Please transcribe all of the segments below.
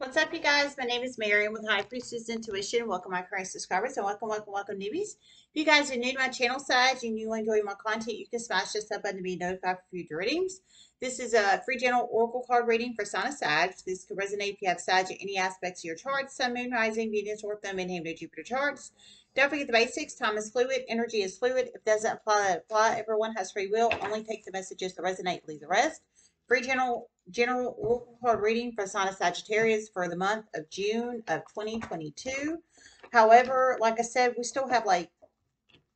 What's up, you guys? My name is Marion with High Priestess Intuition. Welcome, my current subscribers, and welcome, welcome, welcome, newbies. If you guys are new to my channel and you enjoy my content, you can smash this up button to be notified for future readings. This is a free general oracle card reading for Sign of Sag. This could resonate if you have Sag in any aspects of your chart, Sun, Moon, Rising, Venus, North Node, Midheaven, Jupiter charts. Don't forget the basics. Time is fluid. Energy is fluid. If it doesn't apply, apply. Everyone has free will. Only take the messages that resonate. Leave the rest. Free general general oracle card reading for sign of Sagittarius for the month of June of 2022. However, like I said, we still have like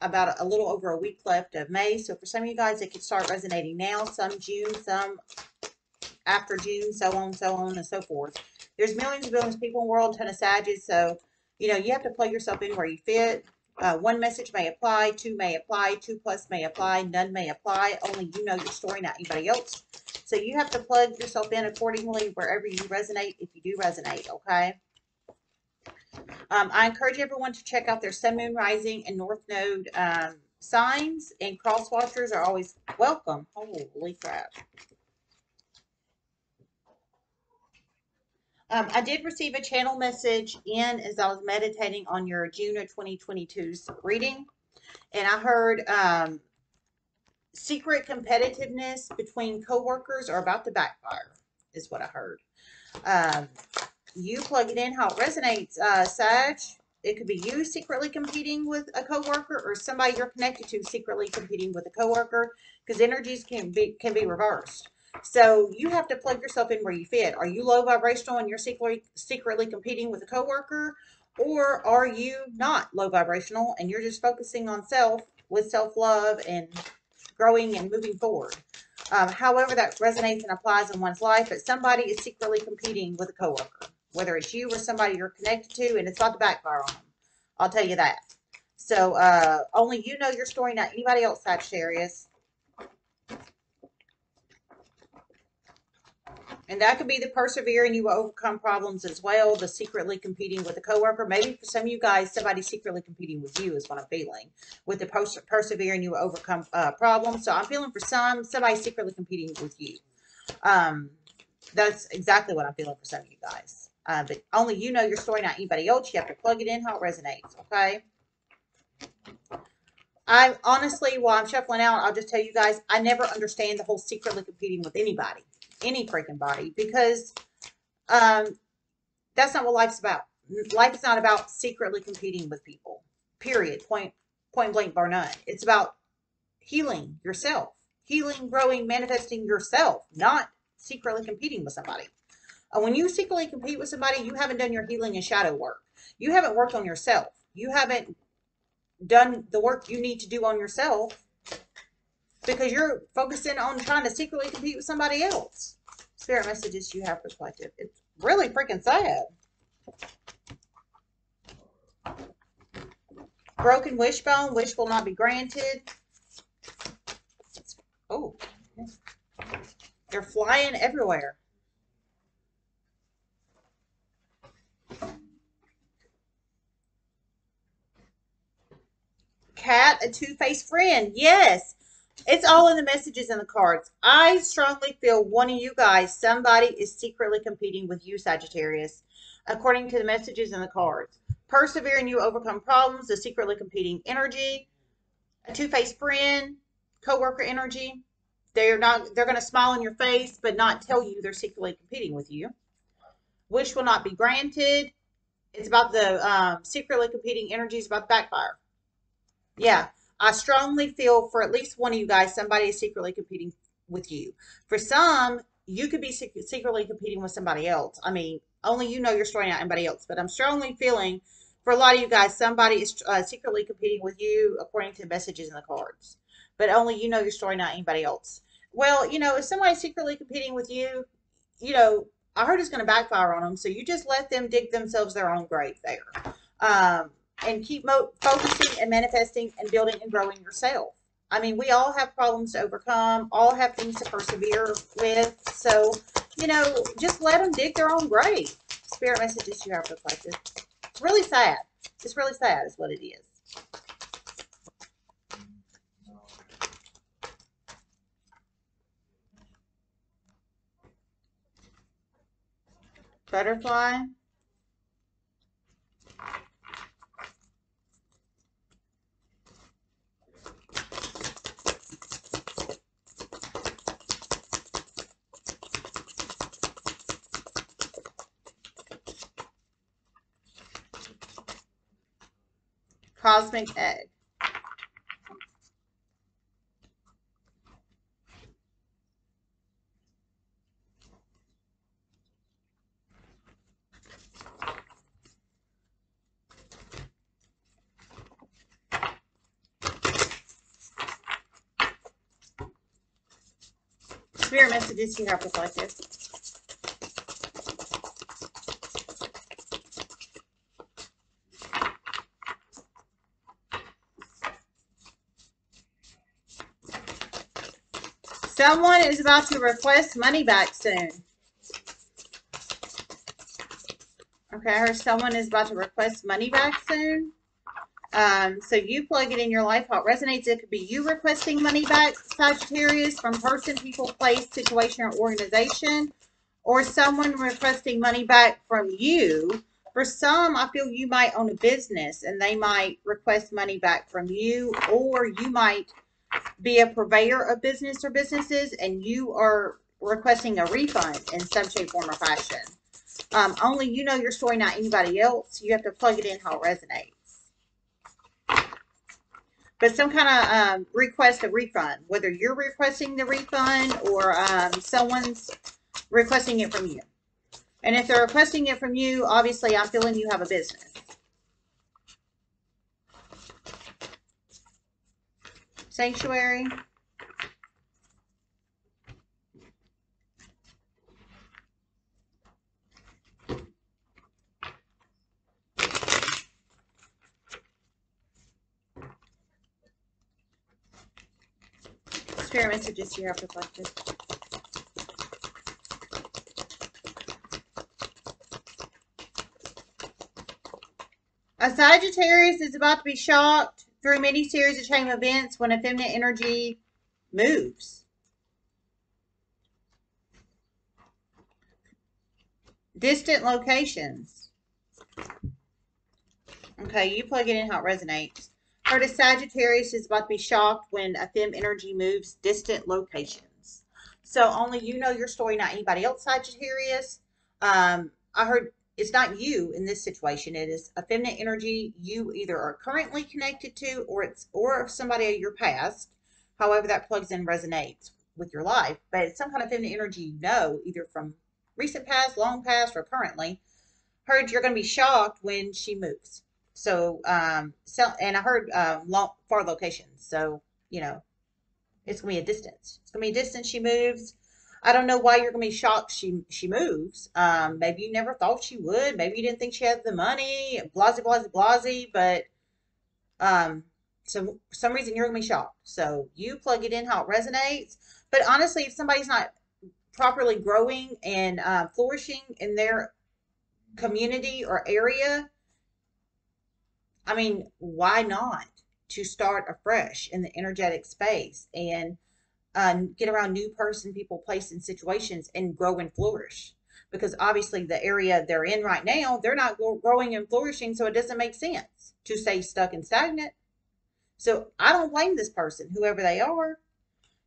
about a little over a week left of May. So for some of you guys, it could start resonating now, some June, some after June, so on, so on, and so forth. There's millions and billions of people in the world, ton of Sages. So, you know, you have to plug yourself in where you fit. Uh, one message may apply, two may apply, two plus may apply, none may apply. Only you know your story, not anybody else. So you have to plug yourself in accordingly wherever you resonate, if you do resonate, okay? Um, I encourage everyone to check out their Sun, Moon, Rising, and North Node um, signs, and cross watchers are always welcome. Holy crap. Um, I did receive a channel message in as I was meditating on your June of 2022's reading, and I heard um, secret competitiveness between coworkers are about to backfire, is what I heard. Um, you plug it in how it resonates, uh. It could be you secretly competing with a coworker or somebody you're connected to secretly competing with a coworker because energies can be can be reversed. So you have to plug yourself in where you fit. Are you low vibrational and you're secretly secretly competing with a coworker? Or are you not low vibrational and you're just focusing on self with self-love and growing and moving forward. Um, however, that resonates and applies in one's life, but somebody is secretly competing with a coworker, whether it's you or somebody you're connected to, and it's about to backfire on them. I'll tell you that. So uh, only you know your story, not anybody else, Sagittarius. And that could be the persevering, you will overcome problems as well. The secretly competing with a coworker. Maybe for some of you guys, somebody secretly competing with you is what I'm feeling. With the pers persevering, you will overcome uh, problems. So I'm feeling for some, somebody secretly competing with you. Um, that's exactly what I'm feeling for some of you guys. Uh, but only you know your story, not anybody else. You have to plug it in how it resonates, okay? I honestly, while I'm shuffling out, I'll just tell you guys, I never understand the whole secretly competing with anybody any freaking body because um, that's not what life's about. Life is not about secretly competing with people. Period. Point point blank bar none. It's about healing yourself, healing, growing, manifesting yourself, not secretly competing with somebody. And when you secretly compete with somebody, you haven't done your healing and shadow work. You haven't worked on yourself. You haven't done the work you need to do on yourself because you're focusing on trying to secretly compete with somebody else. Spirit messages you have perspective. It's really freaking sad. Broken wishbone. Wish will not be granted. Oh. They're flying everywhere. Cat, a two-faced friend. Yes. It's all in the messages and the cards. I strongly feel one of you guys, somebody is secretly competing with you, Sagittarius, according to the messages and the cards. Persevere and you overcome problems, the secretly competing energy, a two-faced friend, co-worker energy. They're not they're gonna smile in your face, but not tell you they're secretly competing with you. Wish will not be granted. It's about the um, secretly competing energies about the backfire. Yeah. I strongly feel for at least one of you guys, somebody is secretly competing with you. For some, you could be secretly competing with somebody else. I mean, only you know your story, not anybody else. But I'm strongly feeling for a lot of you guys, somebody is uh, secretly competing with you according to messages in the cards. But only you know your story, not anybody else. Well, you know, if somebody's secretly competing with you, you know, I heard it's going to backfire on them. So you just let them dig themselves their own grave there. Um, and keep focusing and manifesting and building and growing yourself. I mean, we all have problems to overcome, all have things to persevere with. So, you know, just let them dig their own grave. Spirit messages you have reflected. It's really sad. It's really sad is what it is. Butterfly. Cosmic egg. Spirit messages you have reflected. Someone is about to request money back soon. Okay, I heard someone is about to request money back soon. Um, so you plug it in your life, how it resonates. It could be you requesting money back, Sagittarius, from person, people, place, situation, or organization, or someone requesting money back from you. For some, I feel you might own a business and they might request money back from you, or you might be a purveyor of business or businesses and you are requesting a refund in some shape, form, or fashion. Um, only you know your story, not anybody else. You have to plug it in how it resonates. But some kind of um, request a refund, whether you're requesting the refund or um, someone's requesting it from you. And if they're requesting it from you, obviously I'm feeling you have a business. Sanctuary. Spirit messages here reflected. A Sagittarius is about to be shocked through many series of chain events when a feminine energy moves. Distant locations. Okay, you plug it in how it resonates. Heard a Sagittarius is about to be shocked when a fem energy moves distant locations. So only you know your story, not anybody else, Sagittarius. Um, I heard it's not you in this situation. It is a feminine energy you either are currently connected to or it's or somebody of your past. However, that plugs in resonates with your life. But it's some kind of feminine energy you know, either from recent past, long past, or currently. Heard you're going to be shocked when she moves. So, um, so and I heard um, long, far locations. So, you know, it's going to be a distance. It's going to be a distance she moves. I don't know why you're gonna be shocked she she moves. Um, maybe you never thought she would. Maybe you didn't think she had the money. Blasey, blasey, blasey. But um, so for some reason you're gonna be shocked. So you plug it in how it resonates. But honestly, if somebody's not properly growing and uh, flourishing in their community or area, I mean, why not to start afresh in the energetic space and uh, get around new person, people, place, and situations and grow and flourish. Because obviously, the area they're in right now, they're not growing and flourishing, so it doesn't make sense to stay stuck and stagnant. So I don't blame this person, whoever they are.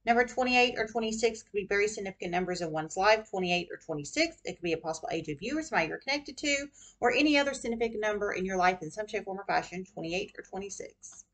Number 28 or 26 could be very significant numbers in one's life. 28 or 26, it could be a possible age of you or somebody you're connected to, or any other significant number in your life in some shape, form, or fashion. 28 or 26.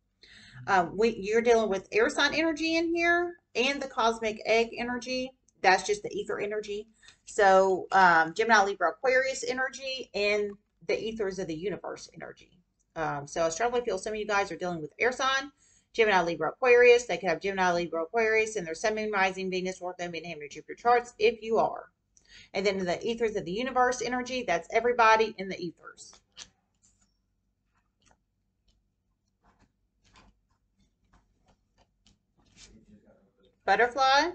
Um, we, you're dealing with air sign energy in here and the cosmic egg energy. That's just the ether energy. So um, Gemini, Libra, Aquarius energy and the ethers of the universe energy. Um, so I strongly feel some of you guys are dealing with air sign, Gemini, Libra, Aquarius. They could have Gemini, Libra, Aquarius in their Sun, Moon, Rising, Venus, North Node, Midheaven, or Jupiter charts if you are. And then the ethers of the universe energy, that's everybody in the ethers. Butterfly.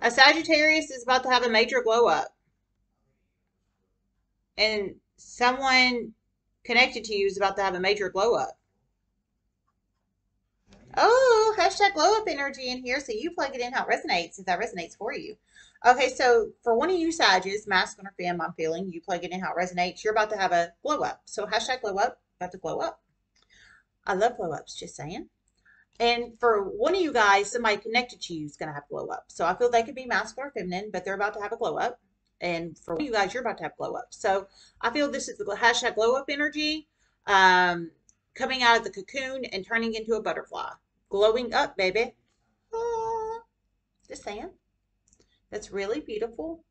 A Sagittarius is about to have a major glow up. And someone connected to you is about to have a major glow up. Oh, hashtag glow up energy in here. So you plug it in how it resonates, if that resonates for you. Okay, so for one of you Sages, masculine or fem, I'm feeling, you plug it in how it resonates, you're about to have a glow up. So hashtag glow up, about to glow up. I love glow ups, just saying. And for one of you guys, somebody connected to you is going to have glow up. So I feel they could be masculine or feminine, but they're about to have a glow up. And for you guys, you're about to have glow up. So I feel this is the hashtag glow up energy um, coming out of the cocoon and turning into a butterfly. Glowing up, baby. Ah, just saying. That's really beautiful.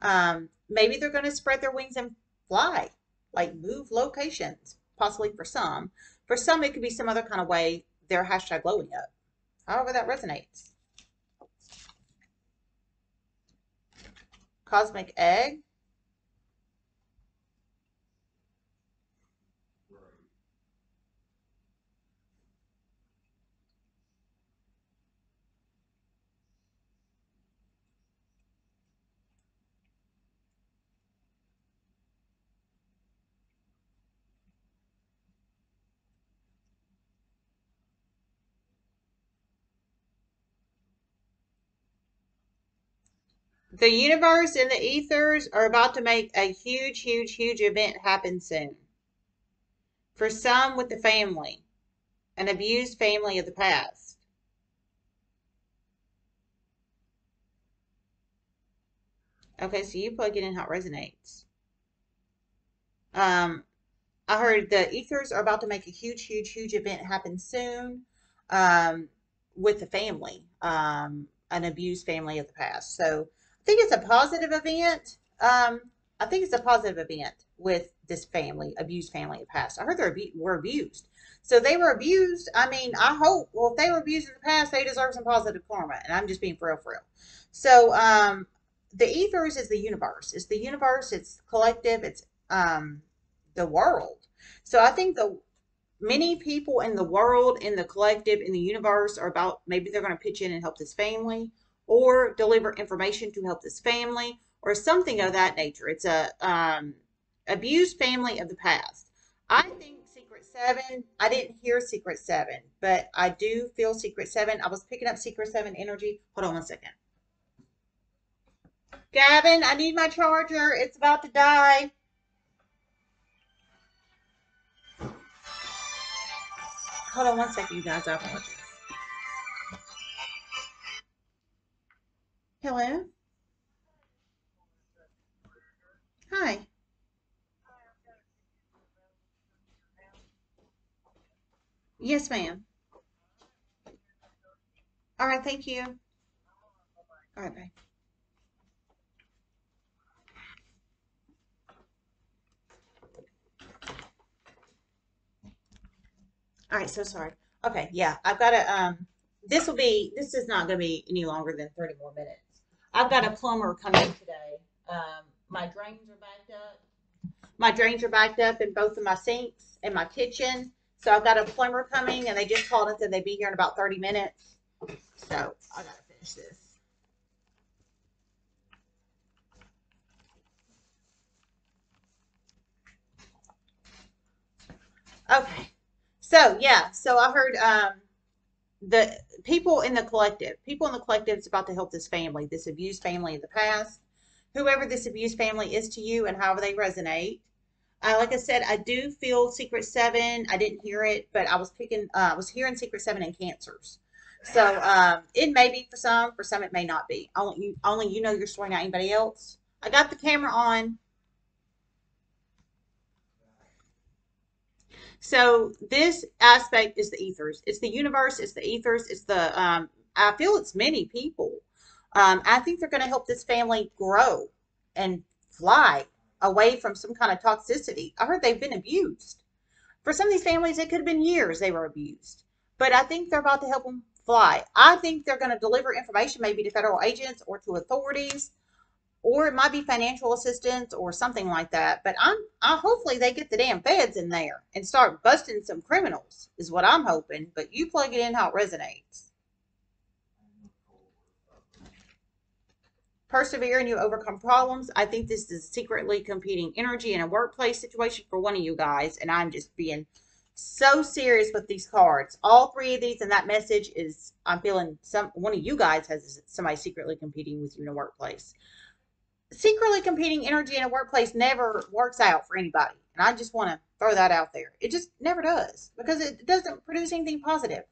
Um, maybe they're going to spread their wings and fly, like move locations, possibly for some. For some, it could be some other kind of way they're hashtag glowing up. However that resonates. Cosmic egg. The universe and the ethers are about to make a huge, huge, huge event happen soon. For some with the family, an abused family of the past. Okay, so you plug it in how it resonates. Um, I heard the ethers are about to make a huge, huge, huge event happen soon um, with the family, um, an abused family of the past. So think it's a positive event. Um, I think it's a positive event with this family, abused family of past. I heard they were abused. So they were abused. I mean, I hope, well, if they were abused in the past, they deserve some positive karma. And I'm just being for real, for real. So um, the ethers is the universe. It's the universe. It's collective. It's um, the world. So I think the many people in the world, in the collective, in the universe are about, maybe they're going to pitch in and help this family or deliver information to help this family or something of that nature. It's a um, abused family of the past. I think Secret Seven. I didn't hear Secret Seven, but I do feel Secret Seven. I was picking up Secret Seven energy. Hold on one second. Gavin, I need my charger. It's about to die. Hold on one second, you guys. I apologize. Hello? Hi. Yes, ma'am. All right, thank you. All right, bye. All right, so sorry. Okay, yeah, I've got to, um, this will be, this is not going to be any longer than 30 more minutes. I've got a plumber coming today. Um, my drains are backed up. My drains are backed up in both of my sinks and my kitchen. So I've got a plumber coming, and they just called and said they'd be here in about 30 minutes. So I gotta finish this. Okay. So yeah, so I heard um the people in the collective, people in the collective is about to help this family, this abused family of the past, whoever this abused family is to you and however they resonate. Uh, like I said, I do feel Secret Seven. I didn't hear it, but I was picking, uh, I was hearing Secret Seven and cancers. So um, it may be for some, for some it may not be. Only you, only you know your story, not anybody else. I got the camera on. So this aspect is the ethers. It's the universe. It's the ethers. It's the, um, I feel it's many people. Um, I think they're going to help this family grow and fly away from some kind of toxicity. I heard they've been abused. For some of these families, it could have been years they were abused. But I think they're about to help them fly. I think they're going to deliver information maybe to federal agents or to authorities or it might be financial assistance or something like that. But I'm, I hopefully they get the damn feds in there and start busting some criminals is what I'm hoping. But you plug it in how it resonates. Persevere and you overcome problems. I think this is secretly competing energy in a workplace situation for one of you guys, and I'm just being so serious with these cards. All three of these and that message is I'm feeling some one of you guys has somebody secretly competing with you in a workplace. Secretly competing energy in a workplace never works out for anybody. And I just want to throw that out there. It just never does because it doesn't produce anything positive.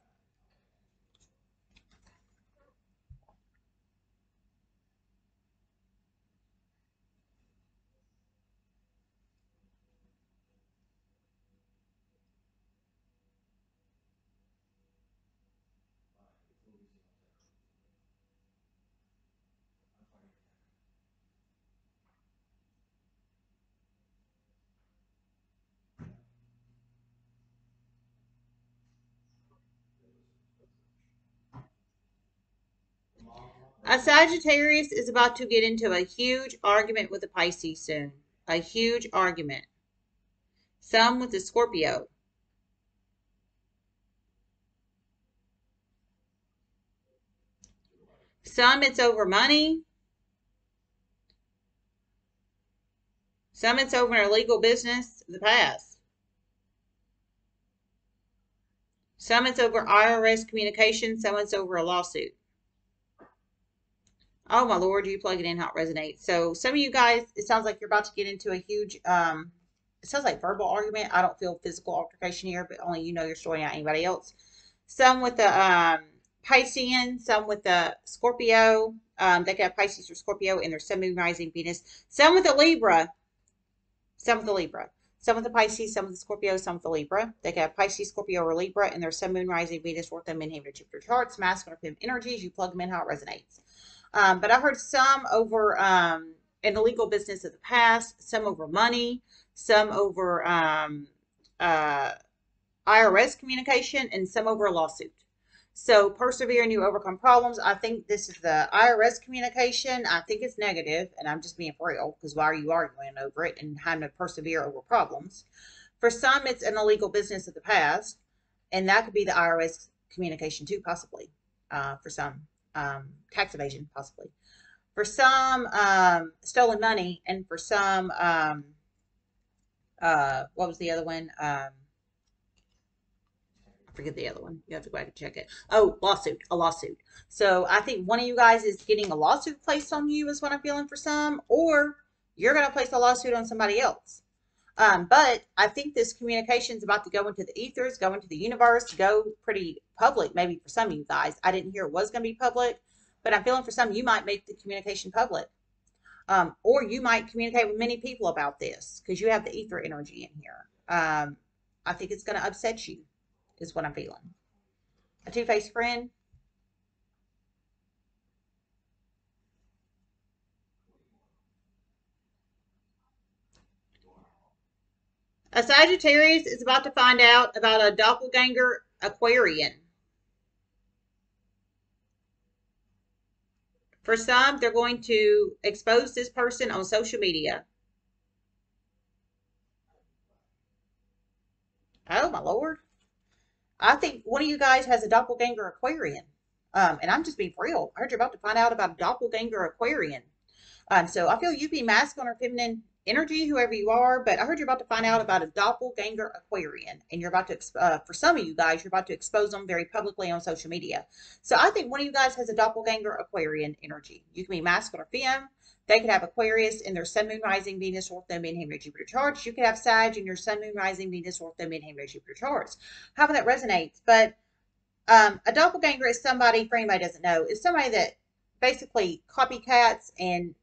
A Sagittarius is about to get into a huge argument with a Pisces soon. A huge argument. Some with a Scorpio. Some it's over money. Some it's over an illegal business the past. Some it's over IRS communication. Some it's over a lawsuit. Oh my lord, you plug it in how it resonates. So some of you guys, it sounds like you're about to get into a huge um it sounds like verbal argument. I don't feel physical altercation here, but only you know your story, not anybody else. Some with the um Piscean, some with the Scorpio. Um, they could have Pisces or Scorpio in their sun, moon, rising, Venus. Some with the Libra. Some with the Libra. Some with the Pisces, some with the Scorpio, some with the Libra. They could have Pisces, Scorpio, or Libra in their sun, moon, rising, Venus, North, and Midheaven, Jupiter charts, masculine or energies. You plug them in how it resonates. Um, but I heard some over um, in the legal business of the past, some over money, some over um, uh, IRS communication, and some over a lawsuit. So persevere and you overcome problems. I think this is the IRS communication. I think it's negative, and I'm just being real because why are you arguing over it and having to persevere over problems? For some, it's an illegal business of the past, and that could be the IRS communication too, possibly uh, for some um, tax evasion, possibly. For some, um, stolen money, and for some, um, uh, what was the other one? Um, I forget the other one. You have to go back and check it. Oh, lawsuit, a lawsuit. So I think one of you guys is getting a lawsuit placed on you is what I'm feeling for some, or you're going to place a lawsuit on somebody else. Um, but I think this communication is about to go into the ethers, go into the universe, go pretty public, maybe for some of you guys. I didn't hear it was going to be public, but I'm feeling for some you might make the communication public. Um, or you might communicate with many people about this because you have the ether energy in here. Um, I think it's going to upset you, is what I'm feeling. A two faced friend, A Sagittarius is about to find out about a doppelganger Aquarian. For some, they're going to expose this person on social media. Oh, my Lord. I think one of you guys has a doppelganger Aquarian. Um, and I'm just being real. I heard you're about to find out about a doppelganger Aquarian. Um, so I feel you be masculine or feminine energy, whoever you are. But I heard you're about to find out about a doppelganger Aquarian, and you're about to, uh, for some of you guys, you're about to expose them very publicly on social media. So I think one of you guys has a doppelganger Aquarian energy. You can be masculine or femme. They could have Aquarius in their Sun, Moon, Rising, Venus, North Node, Midheaven, Jupiter charts. You could have Sag in your Sun, Moon, Rising, Venus, North Node, Midheaven, Jupiter charts. How that resonates. But um, a doppelganger is somebody, for anybody doesn't know, is somebody that basically copycats and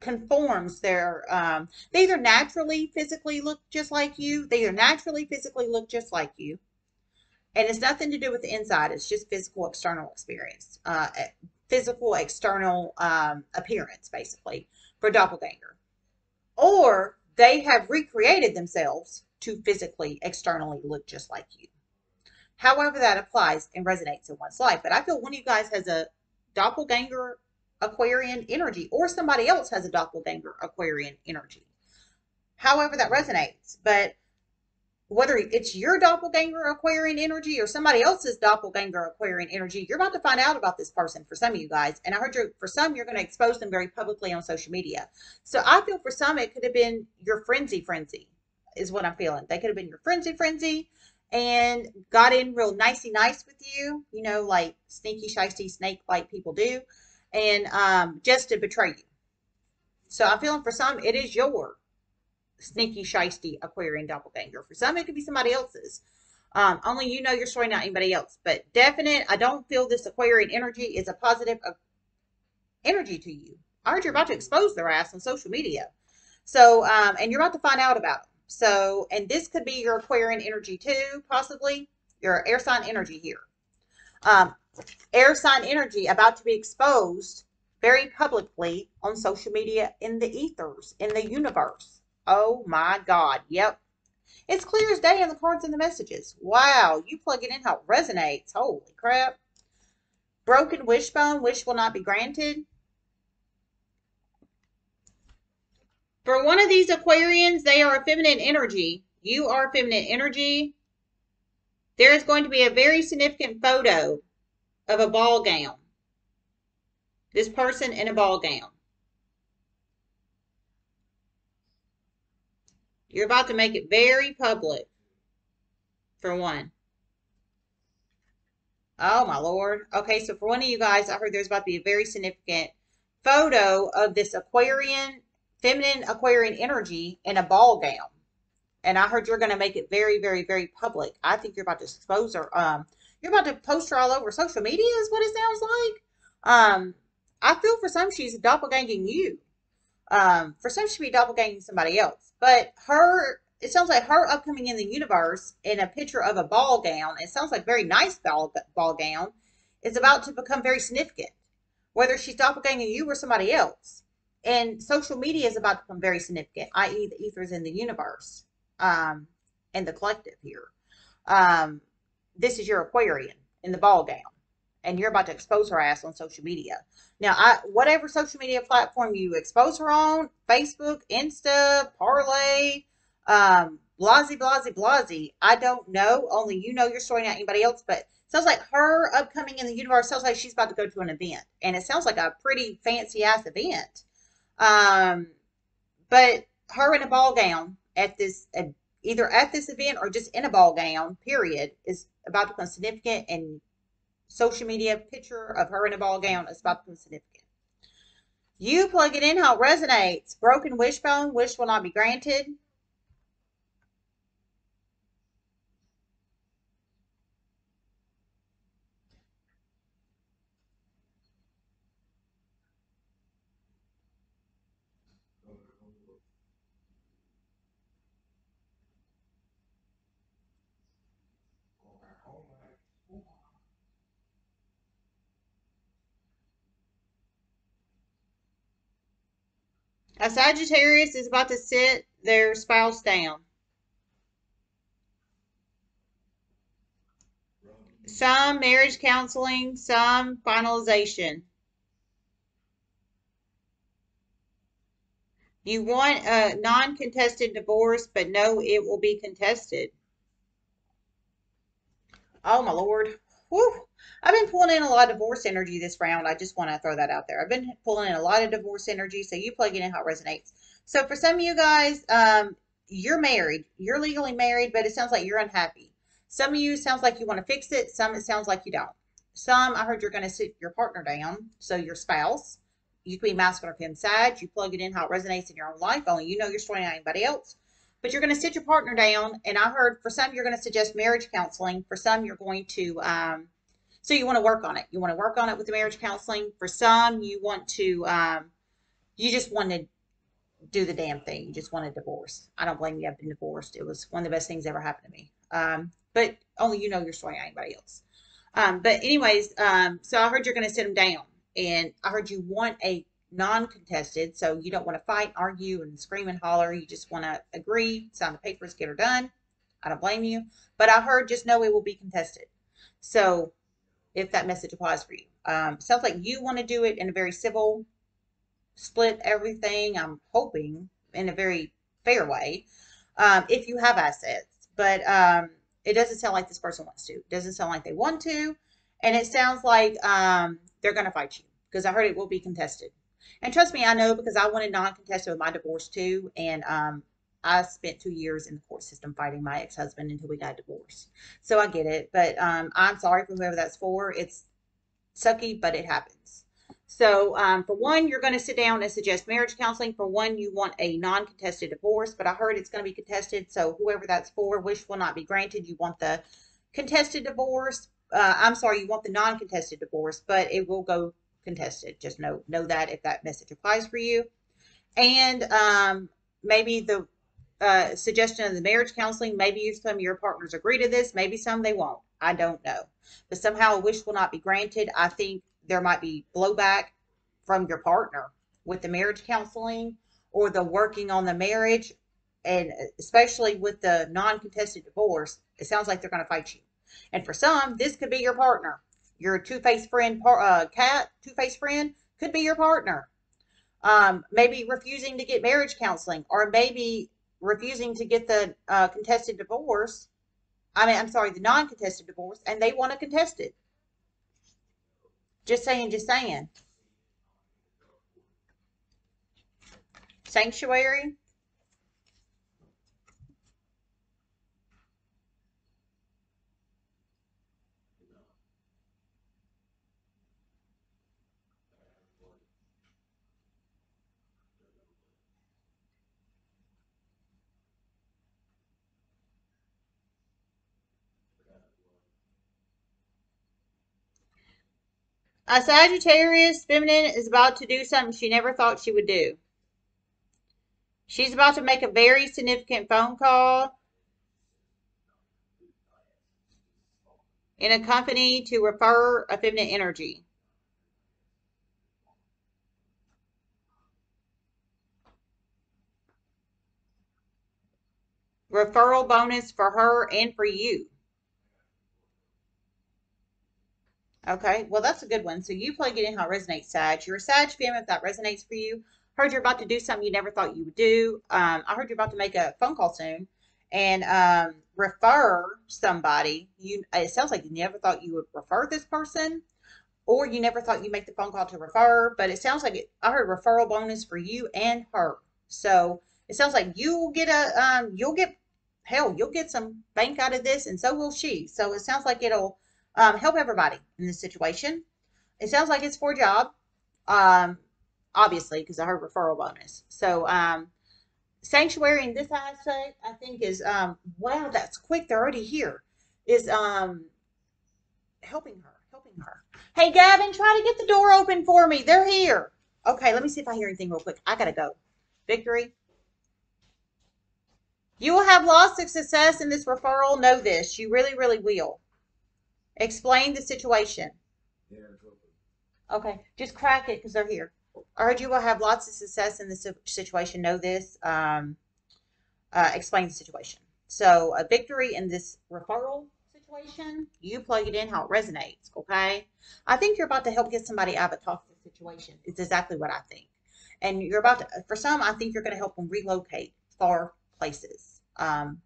conforms their um, they either naturally physically look just like you they either naturally physically look just like you and it's nothing to do with the inside it's just physical external experience uh, eh, physical external um, appearance basically for doppelganger. Or they have recreated themselves to physically externally look just like you. However that applies and resonates in one's life but i feel one of you guys has a doppelganger Aquarian energy, or somebody else has a doppelganger Aquarian energy. However, that resonates. But whether it's your doppelganger Aquarian energy or somebody else's doppelganger Aquarian energy, you're about to find out about this person for some of you guys. And I heard you for some, you're going to expose them very publicly on social media. So I feel for some, it could have been your frenzy frenzy. is what I'm feeling. They could have been your frenzy frenzy and got in real nicey nice with you, you know, like sneaky, shisty, snake like people do, and um, just to betray you. So I'm feeling for some, it is your sneaky, shisty Aquarian doppelganger. For some, it could be somebody else's. Um, only you know your story, not anybody else. But definite, I don't feel this Aquarian energy is a positive uh, energy to you. I heard you're about to expose their ass on social media. So, um, and you're about to find out about them. So, and this could be your Aquarian energy too, possibly your air sign energy here. Um, air sign energy about to be exposed very publicly on social media in the ethers, in the universe. Oh my God. Yep. It's clear as day in the cards and the messages. Wow. You plug it in how it resonates. Holy crap. Broken wishbone, wish will not be granted. For one of these Aquarians, they are a feminine energy. You are feminine energy. There is going to be a very significant photo of a ball gown. This person in a ball gown. You're about to make it very public, for one. Oh, my Lord. Okay, so for one of you guys, I heard there's about to be a very significant photo of this Aquarian feminine Aquarian energy in a ball gown. And I heard you're going to make it very, very, very public. I think you're about to expose her. Um, you're about to post her all over social media, is what it sounds like. Um, I feel for some she's doppelganging you. Um, for some she'd be doppelganging somebody else. But her, it sounds like her upcoming in the universe in a picture of a ball gown. It sounds like very nice ball ball gown. Is about to become very significant, whether she's doppelganging you or somebody else and social media is about to become very significant, i.e., the ethers in the universe um, and the collective here. Um, this is your Aquarian in the ball gown, and you're about to expose her ass on social media. Now, I whatever social media platform you expose her on, Facebook, Insta, Parler, um, blasey, blasey, blasey, I don't know. Only you know your story, not anybody else. But sounds like her upcoming in the universe sounds like she's about to go to an event, and it sounds like a pretty fancy ass event. Um, but her in a ball gown at this, either at this event or just in a ball gown, period, is about to become significant. And social media picture of her in a ball gown is about to become significant. You plug it in how it resonates. Broken wishbone, wish will not be granted. A Sagittarius is about to sit their spouse down. Some marriage counseling, some finalization. You want a non-contested divorce, but no, it will be contested. Oh, my Lord. Whew. I've been pulling in a lot of divorce energy this round. I just want to throw that out there. I've been pulling in a lot of divorce energy, so you plug it in how it resonates. So for some of you guys, um, you're married. You're legally married, but it sounds like you're unhappy. Some of you sounds like you want to fix it. Some it sounds like you don't. Some I heard you're going to sit your partner down, so your spouse. You can be masculine or femside. You plug it in how it resonates in your own life. Only you know your story, not anybody else but you're going to sit your partner down. And I heard for some, you're going to suggest marriage counseling. For some, you're going to, um, so you want to work on it. You want to work on it with the marriage counseling. For some, you want to, um, you just want to do the damn thing. You just want a divorce. I don't blame you. I've been divorced. It was one of the best things ever happened to me. Um, but only you know your story, anybody else. Um, but anyways, um, so I heard you're going to sit them down, and I heard you want a non-contested, so you don't want to fight, argue, and scream and holler. You just want to agree, sign the papers, get her done. I don't blame you. But I heard just know it will be contested. So if that message applies for you. Um, sounds like you want to do it in a very civil, split everything, I'm hoping, in a very fair way, um, if you have assets. But um, it doesn't sound like this person wants to. It doesn't sound like they want to. And it sounds like um, they're going to fight you because I heard it will be contested. And trust me, I know because I wanted non-contested with my divorce too. And um, I spent two years in the court system fighting my ex-husband until we got divorced. So I get it, but um, I'm sorry for whoever that's for. It's sucky, but it happens. So um, for one, you're going to sit down and suggest marriage counseling. For one, you want a non-contested divorce, but I heard it's going to be contested. So whoever that's for, wish will not be granted. You want the contested divorce. Uh, I'm sorry, you want the non-contested divorce, but it will go contested. Just know know that if that message applies for you. And um, maybe the uh, suggestion of the marriage counseling, maybe some of your partners agree to this, maybe some they won't. I don't know. But somehow a wish will not be granted. I think there might be blowback from your partner with the marriage counseling or the working on the marriage. And especially with the non contested divorce, it sounds like they're going to fight you. And for some, this could be your partner. Your two faced friend, uh, cat, two faced friend could be your partner. Um, maybe refusing to get marriage counseling, or maybe refusing to get the uh, contested divorce. I mean, I'm sorry, the non contested divorce, and they want to contest it. Just saying, just saying. Sanctuary. A Sagittarius feminine is about to do something she never thought she would do. She's about to make a very significant phone call in a company to refer a feminine energy. Referral bonus for her and for you. Okay, well, that's a good one. So you plug it in how it resonates, Sag. You're a Sag fam if that resonates for you. Heard you're about to do something you never thought you would do. Um, I heard you're about to make a phone call soon and um, refer somebody. You It sounds like you never thought you would refer this person or you never thought you'd make the phone call to refer, but it sounds like it, I heard referral bonus for you and her. So it sounds like you will get a, um, you'll get, hell, you'll get some bank out of this and so will she. So it sounds like it'll, um, help everybody in this situation. It sounds like it's for a job, um, obviously, because I heard referral bonus. So, um, sanctuary in this aspect, I think is, um, wow, that's quick. They're already here. Is um, helping her, helping her. Hey, Gavin, try to get the door open for me. They're here. Okay, let me see if I hear anything real quick. I gotta go. Victory. You will have lots of success in this referral. Know this. You really, really will. Explain the situation. Okay, just crack it because they're here. I heard you will have lots of success in this situation. Know this. Um, uh, explain the situation. So a victory in this referral situation, you plug it in how it resonates. Okay. I think you're about to help get somebody out of a toxic situation. It's exactly what I think. And you're about to, for some, I think you're going to help them relocate far places. Um,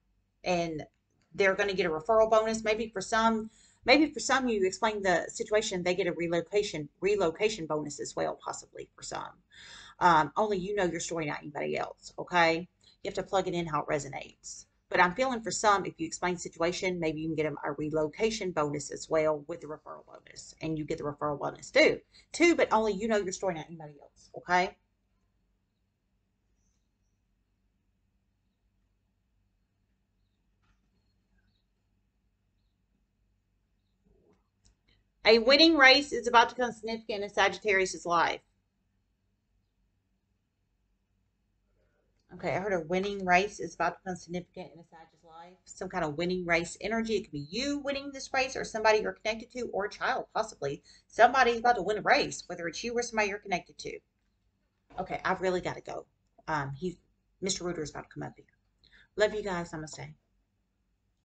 and they're going to get a referral bonus. Maybe for some, Maybe for some you explain the situation, they get a relocation relocation bonus as well, possibly for some. Um, only you know your story, not anybody else. Okay, you have to plug it in how it resonates. But I'm feeling for some, if you explain the situation, maybe you can get them a relocation bonus as well with the referral bonus, and you get the referral bonus too. Too, but only you know your story, not anybody else. Okay. A winning race is about to become significant in Sagittarius' life. Okay, I heard a winning race is about to become significant in a Sagittarius' life. Some kind of winning race energy. It could be you winning this race or somebody you're connected to or a child, possibly. Somebody's about to win a race, whether it's you or somebody you're connected to. Okay, I've really got to go. Um, he's Mr. Rooter is about to come up here. Love you guys. i'm a Namaste.